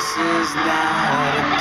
this is not